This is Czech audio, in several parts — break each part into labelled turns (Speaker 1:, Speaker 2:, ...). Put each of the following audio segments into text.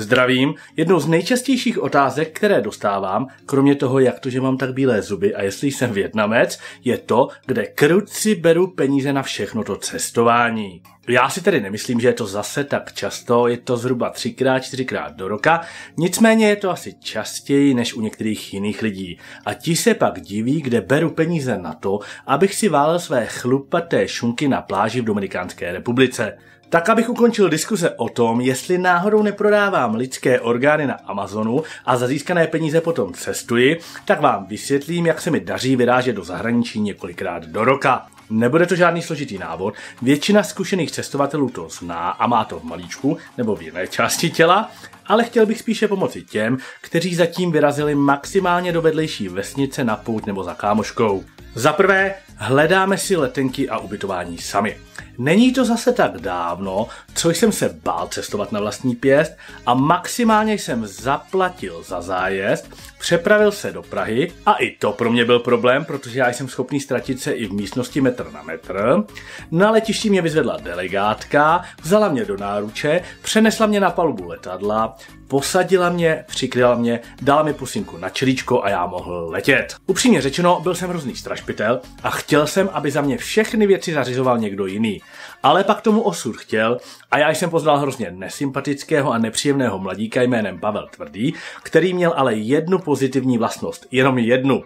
Speaker 1: Zdravím. Jednou z nejčastějších otázek, které dostávám, kromě toho, jak to, že mám tak bílé zuby a jestli jsem větnamec, je to, kde kruci beru peníze na všechno to cestování. Já si tedy nemyslím, že je to zase tak často, je to zhruba třikrát, čtyřikrát do roka, nicméně je to asi častěji než u některých jiných lidí. A ti se pak diví, kde beru peníze na to, abych si válel své chlupaté šunky na pláži v Dominikánské republice. Tak abych ukončil diskuse o tom, jestli náhodou neprodávám lidské orgány na Amazonu a za získané peníze potom cestuji, tak vám vysvětlím, jak se mi daří vyrážet do zahraničí několikrát do roka. Nebude to žádný složitý návod, většina zkušených cestovatelů to zná a má to v malíčku nebo v jiné části těla, ale chtěl bych spíše pomoci těm, kteří zatím vyrazili maximálně do vedlejší vesnice na pout nebo za kámoškou. Za prvé, hledáme si letenky a ubytování sami. Není to zase tak dávno, co jsem se bál cestovat na vlastní pěst a maximálně jsem zaplatil za zájezd, přepravil se do Prahy a i to pro mě byl problém, protože já jsem schopný ztratit se i v místnosti metr na metr. Na letišti mě vyzvedla delegátka, vzala mě do náruče, přenesla mě na palubu letadla, posadila mě, přikryla mě, dala mi pusinku na čelíčko a já mohl letět. Upřímně řečeno, byl jsem hrozný strašpitel a chtěl jsem, aby za mě všechny věci zařizoval někdo jiný. Ale pak tomu osud chtěl a já jsem poznal hrozně nesympatického a nepříjemného mladíka jménem Pavel Tvrdý, který měl ale jednu pozitivní vlastnost, jenom jednu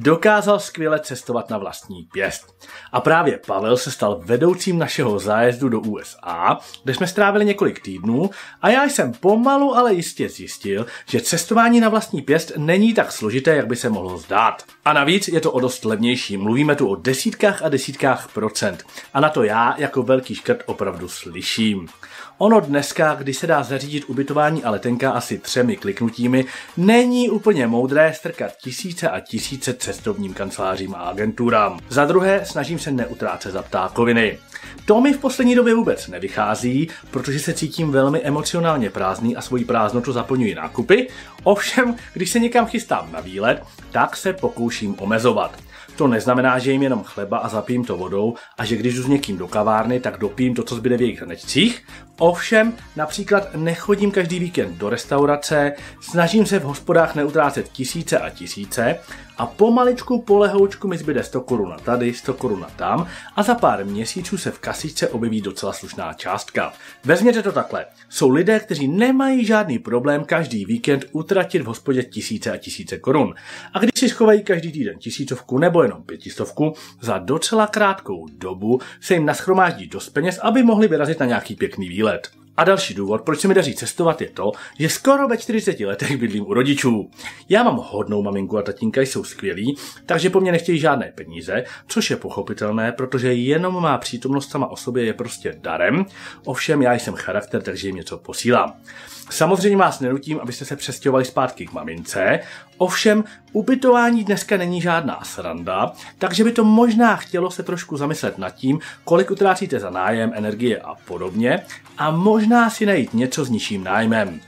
Speaker 1: dokázal skvěle cestovat na vlastní pěst. A právě Pavel se stal vedoucím našeho zájezdu do USA, kde jsme strávili několik týdnů a já jsem pomalu, ale jistě zjistil, že cestování na vlastní pěst není tak složité, jak by se mohlo zdát. A navíc je to o dost levnější. Mluvíme tu o desítkách a desítkách procent. A na to já jako velký škrt opravdu slyším. Ono dneska, kdy se dá zařídit ubytování a letenka asi třemi kliknutími, není úplně moudré strkat tisíce a tisíce cestovním kancelářím a agenturám. Za druhé, snažím se neutrácet za ptákoviny. To mi v poslední době vůbec nevychází, protože se cítím velmi emocionálně prázdný a svoji prázdnotu zaplňuji nákupy. Ovšem, když se někam chystám na výlet, tak se pokouším omezovat. To neznamená, že jim jenom chleba a zapím to vodou a že když jdu s někým do kavárny, tak dopím to, co zbyde v jejich hrnečcích. Ovšem, například nechodím každý víkend do restaurace, snažím se v hospodách neutrácet tisíce a tisíce a pomaličku polehoučku mi zbyde 100 korun tady, 100 korun tam a za pár měsíců se v kasičce objeví docela slušná částka. Vezměte to takhle. Jsou lidé, kteří nemají žádný problém každý víkend utratit v hospodě tisíce a tisíce korun. A když si schovají každý týden tisícovku nebo jenom pětistovku, za docela krátkou dobu se jim naschromáždí dost peněz, aby mohli vyrazit na nějaký pěkný výlet. A další důvod, proč se mi daří cestovat, je to, že skoro ve 40 letech bydlím u rodičů. Já mám hodnou maminku a tatínka jsou skvělí, takže po mně nechtějí žádné peníze, což je pochopitelné, protože jenom má přítomnost sama o sobě je prostě darem, ovšem já jsem charakter, takže jim něco posílám. Samozřejmě vás nenutím, abyste se přestěhovali zpátky k mamince, ovšem ubytování dneska není žádná sranda, takže by to možná chtělo se trošku zamyslet nad tím, kolik utrácíte za nájem, energie a podobně a možná si najít něco s nižším nájmem.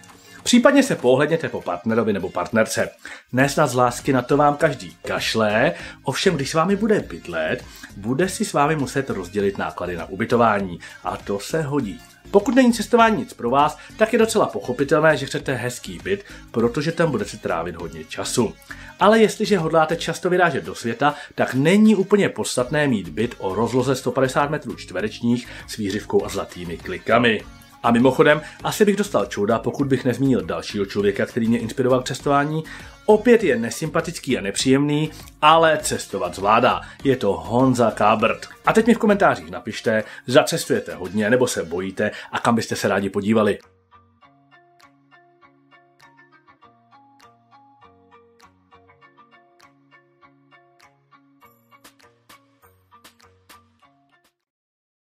Speaker 1: Případně se pohledněte po partnerovi nebo partnerce. Nesnad z lásky na to vám každý kašle, ovšem když s vámi bude bydlet, bude si s vámi muset rozdělit náklady na ubytování a to se hodí. Pokud není cestování nic pro vás, tak je docela pochopitelné, že chcete hezký byt, protože tam budete trávit hodně času. Ale jestliže hodláte často vyrážet do světa, tak není úplně podstatné mít byt o rozloze 150 metrů čtverečních s výřivkou a zlatými klikami. A mimochodem, asi bych dostal čuda, pokud bych nezmínil dalšího člověka, který mě inspiroval k cestování. Opět je nesympatický a nepříjemný, ale cestovat zvládá. Je to Honza Kábrt. A teď mi v komentářích napište, zacestujete hodně nebo se bojíte a kam byste se rádi podívali.